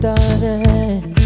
started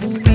Thank you.